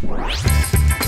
Música